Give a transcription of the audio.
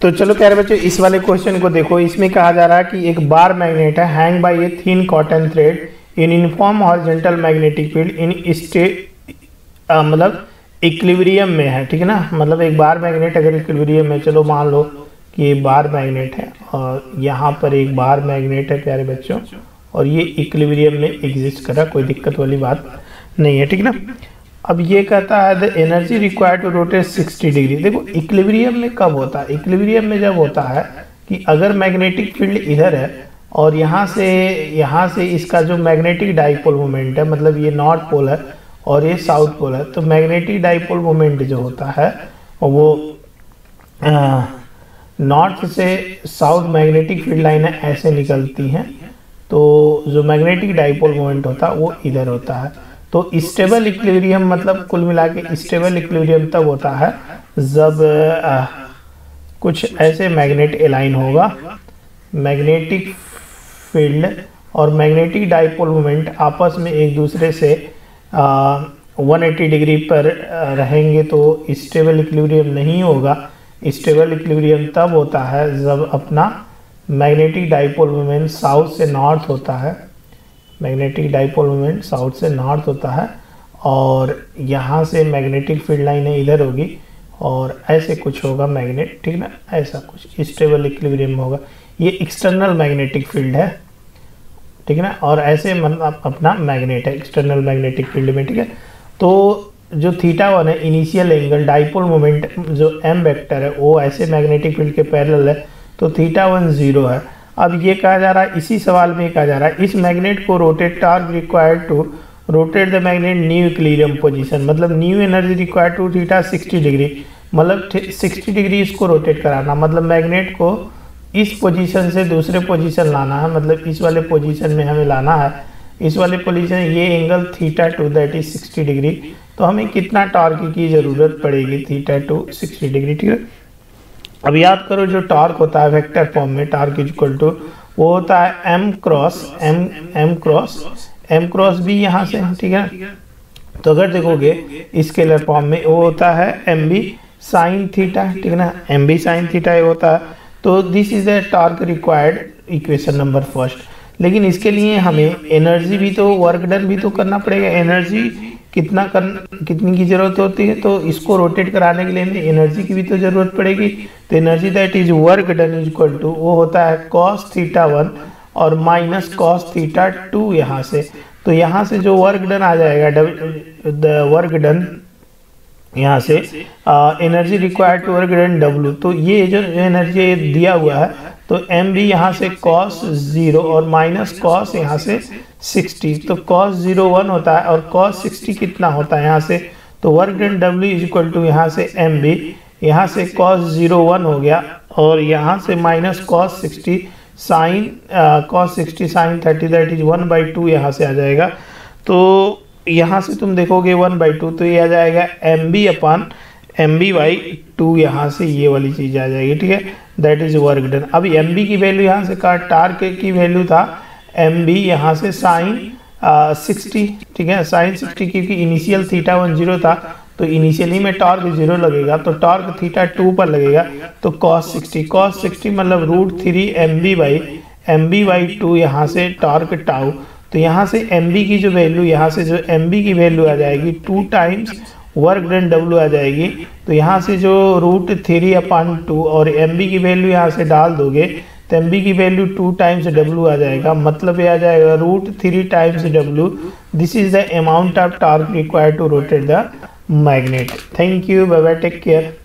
तो चलो प्यारे बच्चों, इस वाले क्वेश्चन को देखो। इसमें कहा जा रहा है कि एक बार मैग्नेट है hang by a thin cotton thread in uniform horizontal magnetic field in state मतलब इक्विलिब्रियम में है, ठीक है ना? मतलब एक बार मैग्नेट अगर इक्विलिब्रियम में, चलो मान लो कि ये बार मैग्नेट है और यहाँ पर एक बार मैग्नेट है प्यारे बच्चों, और ये इक्विलिब्रियम में एग्जिस्ट कर रहा कोई दिक्कत वाली बात नहीं है, ठीक ना? अब ये कहता है the energy required to rotate 60 degree देखो इक्विलिब्रियम में कब होता है? इक्विलिब्रियम में जब होता है कि अगर मैग्नेटिक फ़ील्ड इधर है और यहाँ से यहाँ से इसका जो मैग्नेटिक डाइपोल मोमेंट है मतलब ये नॉर्थ पोल है और ये साउथ पोल है तो मैग्नेटिक डाइपोल मोमेंट जो होता है, वो नॉर्थ से साउथ मैग्नेटिक फ़ील्ड लाइनें ऐसे निकलती हैं तो जो मैग्नेटिक डाइपोल मोमेंट होता है, वो इधर होता है। तो स्टेबल इक्विलिब्रियम मतलब कुल मिला के स्टेबल इक्विलिब्रियम तब होता है जब आ, कुछ ऐसे मैग्नेट एलाइन होगा। मैग्नेटिक फ़ील्ड और मैग्नेटिक डाइपोल मोमेंट आपस में एक दूसरे से आ, 180 डिग्री पर रहेंगे तो स्टेबल इक्विलिब्रियम नहीं होगा। स्टेबल इक्विलिब्रियम तब होता है जब अपना मैग्नेटिक डाइपोल मोमेंट साउथ से नॉर्थ होता है। मैग्नेटिक डाइपोल मोमेंट साउथ से नॉर्थ होता है और यहाँ से मैग्नेटिक फ़ील्ड लाइनें इधर होगी और ऐसे कुछ होगा मैग्नेट, ठीक ना? ऐसा कुछ, स्टेबल इक्विलिब्रियम होगा। ये एक्सटर्नल मैग्नेटिक फ़ील्ड है, ठीक है ना? और ऐसे मतलब अपना मैग्नेट है, एक्सटर्नल मैग्नेटिक फ़ील्ड में, ठीक है? तो जो थीटा वन है, इनिशियल एंगल, डाइपोल मोमेंट, जो एम वेक्टर है, वो ऐसे मैग्नेटिक फ़ील्ड के पैरेलल है तो थीटा वन ज़ीरो है। अब ये कहा जा रहा है, इसी सवाल में कहा जा रहा है, इस मैग्नेट को rotate torque required to rotate the magnet new equilibrium position मतलब new energy required to theta 60 degree मतलब 60 डिग्री इसको रोटेट कराना मतलब मैग्नेट को इस पोजीशन से दूसरे पोजीशन लाना है मतलब इस वाले पोजीशन में हमें लाना है, इस वाले पोजीशन ये angle theta two that is 60 degree तो हमें कितना टॉर्क की ज़रूरत पड़ेगी थीटा टू 60 डिग्री ठीक है? अब याद करो जो टॉर्क होता है वेक्टर फॉर्म में टॉर्क इज़ इक्वल टू वो होता है M cross M M cross M cross भी यहाँ से, ठीक है? तो अगर देखोगे स्केलर फॉर्म में वो होता है एम बी साइन थीटा ठीक है ना? एम बी साइन थीटा ये होता है। तो this is the torque required equation number first लेकिन इसके लिए हमें एनर्जी भी तो वर्क डन भी तो करना पड़ेगा। एनर्जी कितना कर, कितनी की ज़रूरत होती है तो इसको रोटेट कराने के लिए एनर्जी की भी तो ज़रूरत पड़ेगी। तो energy that is work done is equal to वो होता है कॉस थीटा वन और माइनस कॉस थीटा टू यहाँ से। तो यहाँ से जो वर्क डन आ जाएगा द वर्क डन यहाँ से energy required to work done W तो ये जो एनर्जी दिया हुआ है तो एम भी यहाँ से कॉस ज़ीरो और माइनस कॉस यहाँ से सिक्सटी तो कॉस ज़ीरो वन होता है और कॉस सिक्सटी कितना होता है यहाँ से? तो work done W is equal to यहाँ से एम बी यहाँ से कॉस ज़ीरो वन हो गया और यहाँ से minus cos sixty sine cos sixty sine thirty that is one by two यहाँ से आ जाएगा। तो यहाँ से तुम देखोगे वन बाई टू तो ये आ जाएगा M B upon M B by two यहाँ से ये वाली चीज़ आ जाएगी, ठीक है? दैट इज़ वर्क डन अब एम बी की वैल्यू यहाँ से कहा टार्क की वैल्यू था। एम बी यहाँ से साइन सिक्सटी ठीक है? साइन सिक्सटी क्योंकि इनिशियल थीटा वन ज़ीरो था तो इनिशियली में टॉर्क ज़ीरो लगेगा तो टॉर्क थीटा टू पर लगेगा तो कॉस सिक्सटी कॉस सिक्सटी मतलब root three M B by M B by two यहाँ से टॉर्क टाउ तो यहाँ से एम बी की जो वैल्यू यहाँ से जो एम बी की वैल्यू आ जाएगी two times work done W आ जाएगी। तो यहाँ से जो रूट थ्री अपॉन टू और एम बी की वैल्यू यहाँ से डाल दोगे तो एम बी की वैल्यू टू टाइम्स डब्ल्यू आ जाएगा। मतलब ये आ जाएगा root three times W this is the amount of torque require to rotate the magnet thank you bye take care